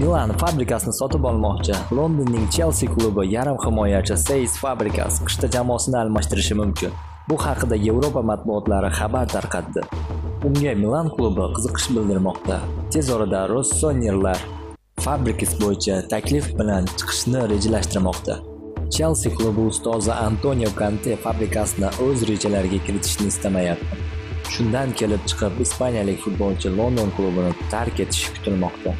milan fabrikasini sotib olmoqchi. Londonning chelsi klubi yarim himoyachi seis fabrikas qishda jamoasini almashtirishi mumkin. Bu haqida yevropa matbuotlari xabar tarqatdi. Unga milan klubi qiziqish bildirmoqda. Tez orada rossonierlar fabrikis bo'yicha taklif bilan chiqishni rejalashtirmoqda. Chelsi klubi ustozi antonio kante fabrikasni o'z rejalariga kiritishni istamayapti. Shundan kelib chiqib ispaniyalik futbolchi london klubini tark etishi kutilmoqda.